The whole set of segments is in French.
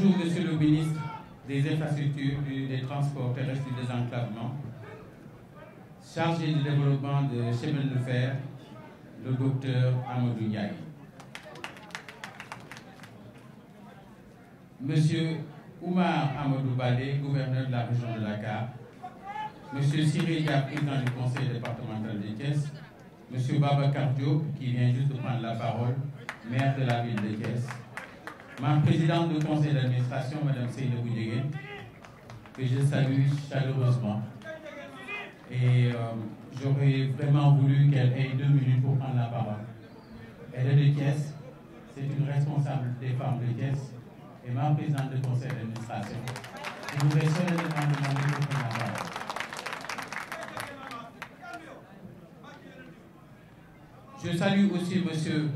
Bonjour, Monsieur le ministre des Infrastructures, des Transports terrestres et des Enclavements, chargé du développement de chemin de fer, le docteur Amadou Ndiaye. Monsieur Oumar Amadou Balé, gouverneur de la région de Dakar, Monsieur Cyril Dia, président du conseil départemental de Thiès, Monsieur Baba Diop, qui vient juste de prendre la parole, maire de la ville de Thiès, ma présidente du conseil d'administration, Madame Seyne Boudjegen, que je salue chaleureusement. Et euh, j'aurais vraiment voulu qu'elle ait deux minutes pour prendre la parole. Elle est de Thiès, c'est une responsable des femmes de Thiès et ma présidente du conseil d'administration. Je voudrais solennellement demander de prendre la parole. Je salue aussi M.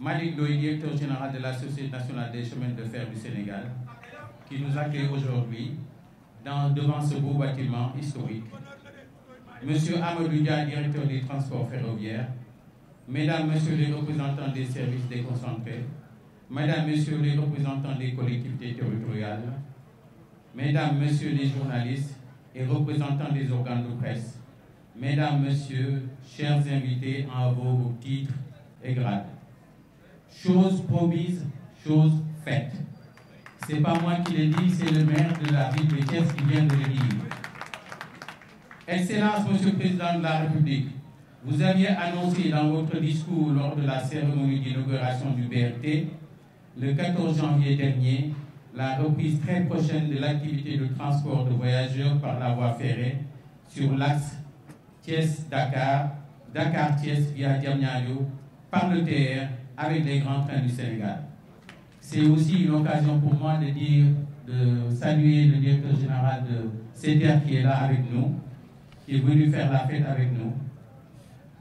Malik Doy, directeur général de la Société nationale des chemins de fer du Sénégal, qui nous accueille aujourd'hui devant ce beau bâtiment historique. Monsieur Amadou directeur des transports ferroviaires, Mesdames, Messieurs les représentants des services déconcentrés, Mesdames, Messieurs les représentants des collectivités territoriales, Mesdames, Messieurs les journalistes et représentants des organes de presse, Mesdames, Messieurs, chers invités en vos titres et grades. Chose promise, chose faite. C'est pas moi qui l'ai dit, c'est le maire de la ville de Thiès qui vient de le dire. Excellence, Monsieur le Président de la République, vous aviez annoncé dans votre discours lors de la cérémonie d'inauguration du BRT, le 14 janvier dernier, la reprise très prochaine de l'activité de transport de voyageurs par la voie ferrée sur l'axe Thiès-Dakar, Dakar-Thiès via Diamniadio, par le TR avec les grands trains du Sénégal. C'est aussi une occasion pour moi de dire, de saluer le directeur général de CETER qui est là avec nous, qui est venu faire la fête avec nous.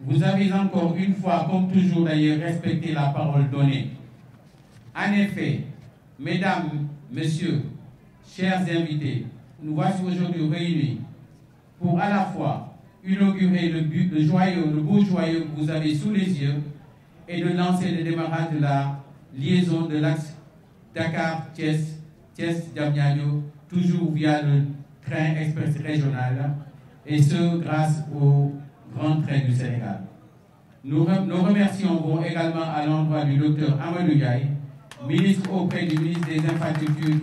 Vous avez encore une fois, comme toujours d'ailleurs, respecté la parole donnée. En effet, mesdames, messieurs, chers invités, nous voici aujourd'hui réunis pour à la fois inaugurer le, le beau joyau que vous avez sous les yeux et de lancer le démarrage de la liaison de l'axe Dakar-Thiès, Thiès-Diamniadio, toujours via le train express régional, et ce grâce au grand train du Sénégal. Nous, remercions également à l'endroit du docteur Amadou Yaye, ministre auprès du ministre des Infrastructures,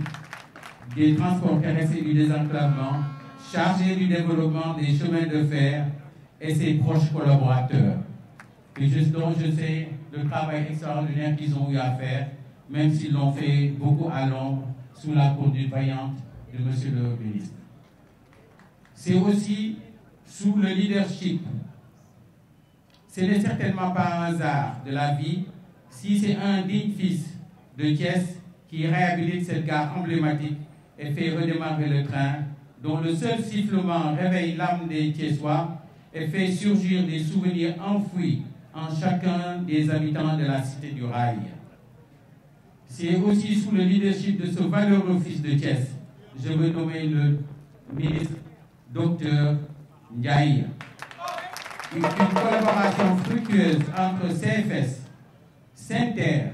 des Transports terrestres et du désenclavement, chargé du développement des chemins de fer et ses proches collaborateurs. Et dont je sais le travail extraordinaire qu'ils ont eu à faire, même s'ils l'ont fait beaucoup à l'ombre, sous la conduite vaillante de Monsieur le ministre. C'est aussi sous le leadership. Ce n'est certainement pas un hasard de la vie si c'est un digne fils de Thiès qui réhabilite cette gare emblématique et fait redémarrer le train, dont le seul sifflement réveille l'âme des Thiessois et fait surgir des souvenirs enfouis en chacun des habitants de la cité du rail. C'est aussi sous le leadership de ce valeureux fils de Thiès, je veux nommer le ministre Dr Ndiaye. Une, collaboration fructueuse entre CFS, Saint-Terre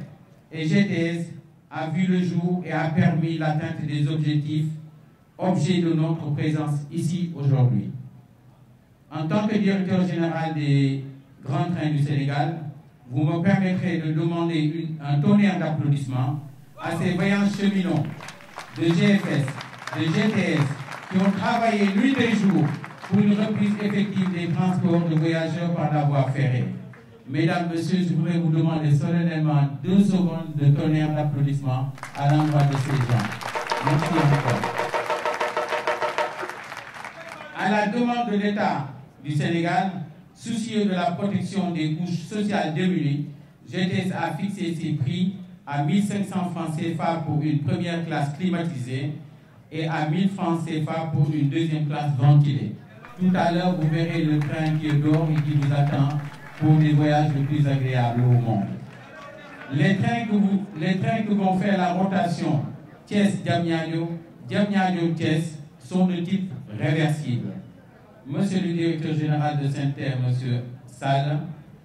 et GTS a vu le jour et a permis l'atteinte des objectifs, objets de notre présence ici aujourd'hui. En tant que directeur général des grands trains du Sénégal, vous me permettrez de demander un tonnerre d'applaudissements à ces vaillants cheminots de GFS, de GTS, qui ont travaillé nuit et jour pour une reprise effective des transports de voyageurs par la voie ferrée. Mesdames, Messieurs, je voudrais vous demander solennellement deux secondes de tonnerre d'applaudissements à l'endroit de ces gens. Merci encore. À la demande de l'État du Sénégal, soucieux de la protection des couches sociales démunies, GTS a fixé ses prix à 1500 francs CFA pour une première classe climatisée et à 1000 francs CFA pour une deuxième classe ventilée. Tout à l'heure, vous verrez le train qui est dehors et qui vous attend pour des voyages les plus agréables au monde. Les trains que, vous, les trains que vont faire la rotation Thiès-Diamniadio, Diamniadio-Thiès sont de type réversible. Monsieur le directeur général de Saint-Terre, Monsieur Salle,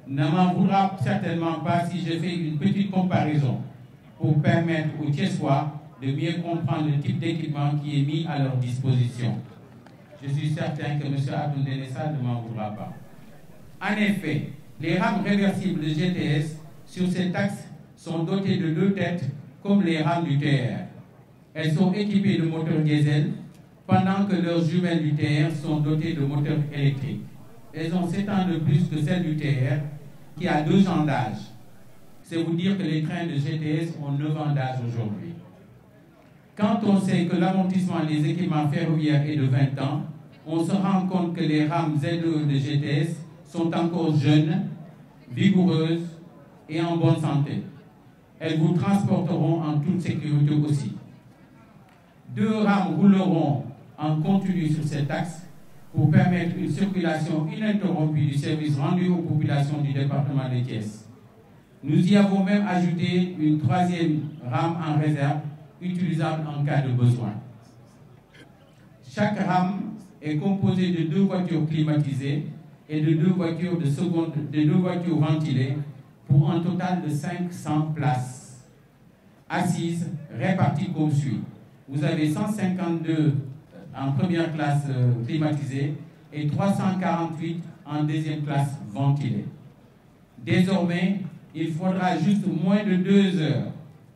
ne m'en voudra certainement pas si je fais une petite comparaison pour permettre aux Thiessois de mieux comprendre le type d'équipement qui est mis à leur disposition. Je suis certain que M. Abdoul ne m'en voudra pas. En effet, les rames réversibles de GTS sur cet axe sont dotées de deux têtes comme les rames du TR. Elles sont équipées de moteurs diesel pendant que leurs jumelles du TR sont dotées de moteurs électriques. Elles ont 7 ans de plus que celles du TR qui a 2 ans d'âge. C'est vous dire que les trains de GTS ont 9 ans d'âge aujourd'hui. Quand on sait que l'amortissement des équipements ferroviaires est de 20 ans, on se rend compte que les rames ZE de GTS sont encore jeunes, vigoureuses et en bonne santé. Elles vous transporteront en toute sécurité aussi. Deux rames rouleront en continu sur cet axe pour permettre une circulation ininterrompue du service rendu aux populations du département de Thiès. Nous y avons même ajouté une troisième rame en réserve utilisable en cas de besoin. Chaque rame est composée de deux voitures climatisées et de deux voitures de seconde, de deux voitures ventilées pour un total de 500 places assises réparties comme suit. Vous avez 152 en première classe euh, climatisée et 348 en deuxième classe ventilée. Désormais, il faudra juste moins de deux heures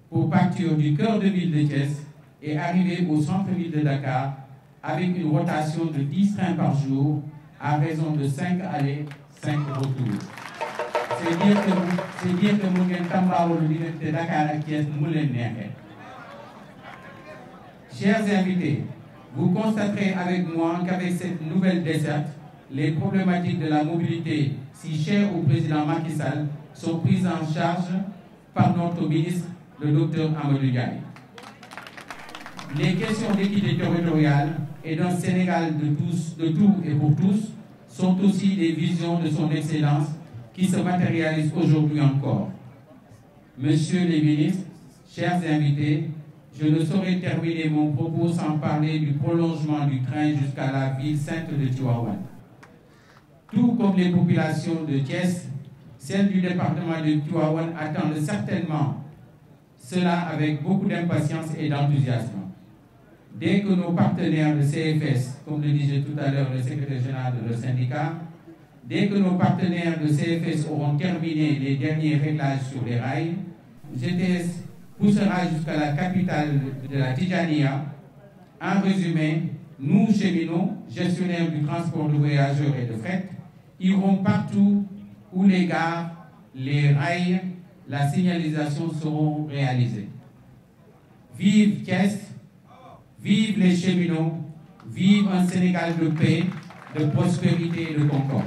pour partir du cœur de ville de Thiès et arriver au centre-ville de Dakar avec une rotation de 10 trains par jour à raison de 5 allées, 5 retours. C'est dire que c'est dire que mu ngeen tambaawul diggante Dakar ak Thiès mu. Chers invités, vous constaterez avec moi qu'avec cette nouvelle desserte, les problématiques de la mobilité si chères au président Macky Sall sont prises en charge par notre ministre, le docteur Amadou. Les questions d'équité territoriale et d'un Sénégal de, tous, de tout et pour tous sont aussi des visions de son Excellence qui se matérialisent aujourd'hui encore. Monsieur les ministres, chers invités, je ne saurais terminer mon propos sans parler du prolongement du train jusqu'à la ville sainte de Chihuahua. Tout comme les populations de Thiès, celles du département de Chihuahua attendent certainement cela avec beaucoup d'impatience et d'enthousiasme. Dès que nos partenaires de CFS, comme le disait tout à l'heure le secrétaire général de le syndicat, dès que nos partenaires de CFS auront terminé les derniers réglages sur les rails, GTS poussera jusqu'à la capitale de la Tijania. En résumé, nous, cheminots, gestionnaires du transport de voyageurs et de fret, irons partout où les gares, les rails, la signalisation seront réalisées. Vive Thiès, vive les cheminots, vive un Sénégal de paix, de prospérité et de concorde.